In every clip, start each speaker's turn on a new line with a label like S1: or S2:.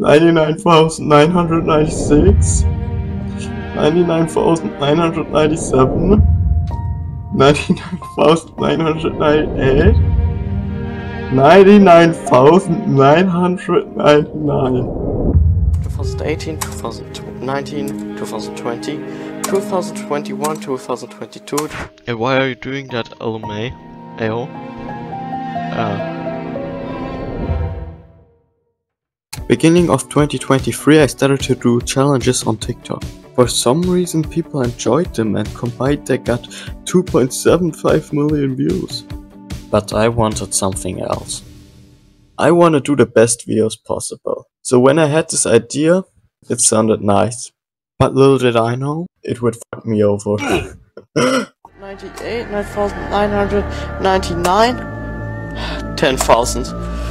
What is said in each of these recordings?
S1: 99,996 99,997 99,998 99,999
S2: 2018, 2019, 2020, 2021, 2022.
S3: And why are you doing that, LMA? AO? Uh. Beginning of 2023 I started to do challenges on TikTok. For some reason people enjoyed them and combined they got 2.75 million views. But I wanted something else. I want to do the best videos possible. So when I had this idea, it sounded nice. But little did I know, it would fuck me over.
S2: 98, 9,999, 10,000.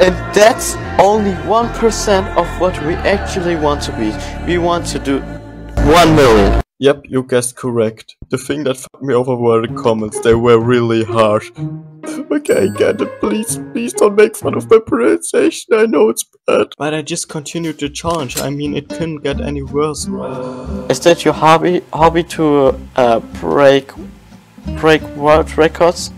S2: And that's only 1% of what we actually want to be. We want to do 1 million.
S1: Yep, you guessed correct. The thing that fucked me over were the comments, they were really harsh. Okay, I get it, please, please don't make fun of my pronunciation, I know it's bad. But I just continued the challenge, I mean it couldn't get any worse, right?
S2: Is that your hobby hobby to uh, break break world records?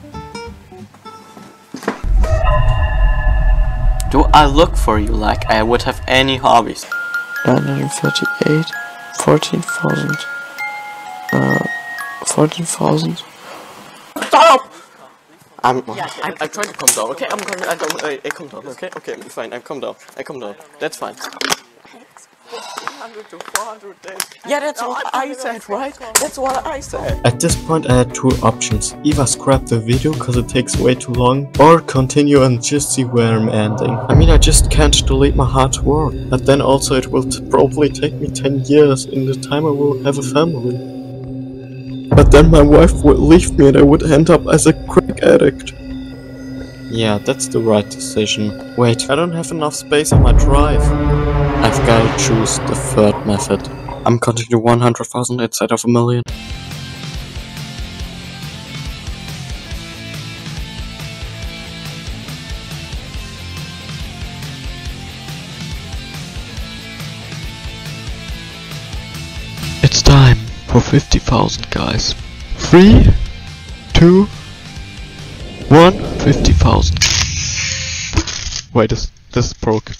S2: Do I look for you like I would have any hobbies? 938, 14,000, uh, 14,000. Stop! I'm, I'm, I'm trying to calm down, okay? I'm coming, I, don't, I, I calm down, okay? Okay, fine, I'm calm down, I calm down, that's fine. 400 to 400 days. Yeah, that's what I said, right? That's what I said.
S1: At this point I had two options, either scrap the video cause it takes way too long, or continue and just see where I'm ending. I mean I just can't delete my hard work, but then also it will probably take me 10 years in the time I will have a family. But then my wife would leave me and I would end up as a crack addict. Yeah, that's the right decision. Wait, I don't have enough space on my drive. I've gotta choose the third method. I'm counting to 100,000 instead of a million.
S3: It's time for 50,000 guys. Three, two, one, 50,000. Wait, this, this broke.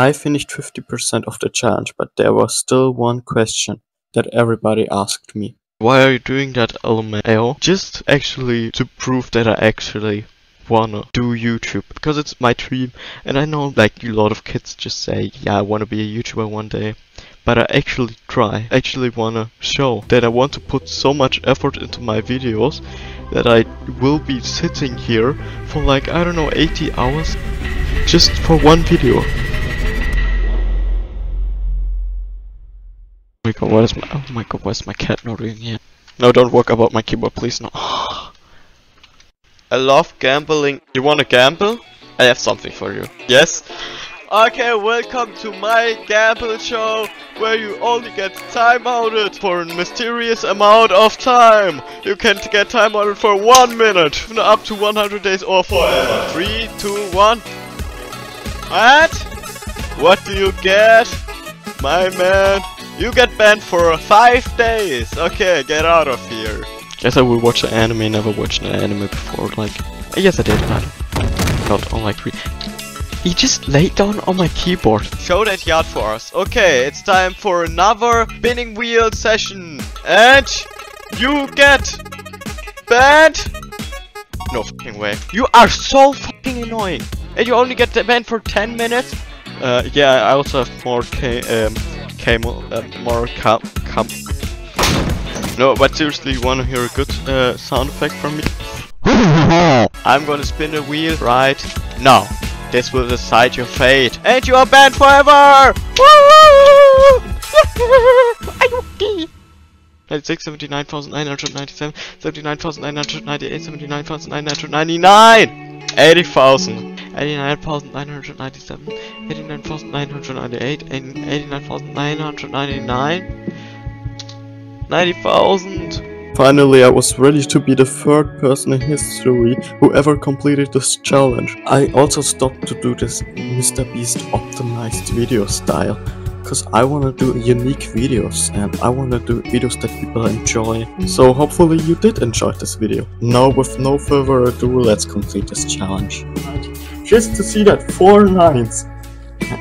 S1: I finished 50% of the challenge, but there was still one question that everybody asked me.
S3: Why are you doing that LMAO? Just actually to prove that I actually wanna do YouTube because it's my dream and I know like a lot of kids just say yeah I wanna be a YouTuber one day but I actually try actually wanna show that I want to put so much effort into my videos that I will be sitting here for like I don't know 80 hours just for one video my god, what is my oh my god, what's my cat not doing here? No, don't walk about my keyboard, please. No. I love gambling. You wanna gamble? I have something for you. Yes? Okay, welcome to my gamble show where you only get time outed for a mysterious amount of time. You can get time outed for one minute, up to 100 days or forever. Three, two, one. What? What do you get? My man, you get banned for five days. Okay, get out of here. Guess I will watch an anime, never watched an anime before, like... Yes I did, but... Felt on like three... He just laid down on my keyboard. Show that yard for us. Okay, it's time for another spinning wheel session. And... You get... Banned... No fucking way. You are so fucking annoying. And you only get banned for 10 minutes? Uh, yeah, I also have more K, um, became uh, more calm, calm. No, but seriously, you wanna hear a good uh, sound effect from me? I'm gonna spin the wheel right now. This will decide your fate, and you are banned forever! Woo! 96, 79,997, 79,998, 79,999, 80,000. 89,997, 89,998, 89,999, 90,000. Finally, I was ready to be the third person in history who ever completed this challenge. I also stopped to do this Mr. Beast optimized video style, cause I wanna do unique videos and I wanna do videos that people enjoy. So hopefully you did enjoy this video. Now with no further ado, let's complete this challenge. Just to see that four nines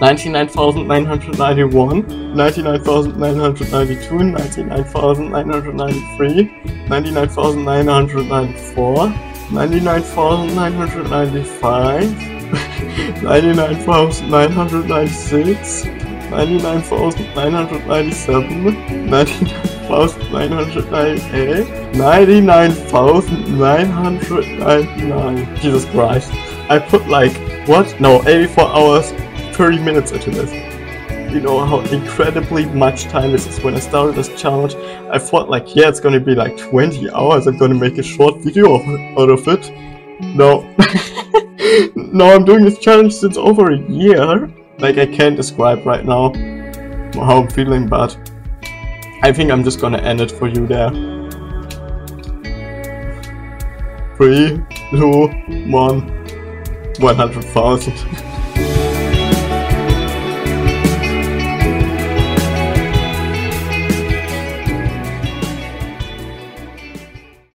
S3: 99,991, 99,992, 99,993, 99,994, 99,995, 99,996, 99,997, 99,998, 99,999. Jesus Christ. I put like, what? No, 84 hours 30 minutes into this. You know how incredibly much time this is. When I started this challenge, I thought like, yeah, it's gonna be like 20 hours. I'm gonna make a short video out of it. No. no, I'm doing this challenge since over a year. Like, I can't describe right now how I'm feeling, but I think I'm just gonna end it for you there. Three, two, one, 100,000.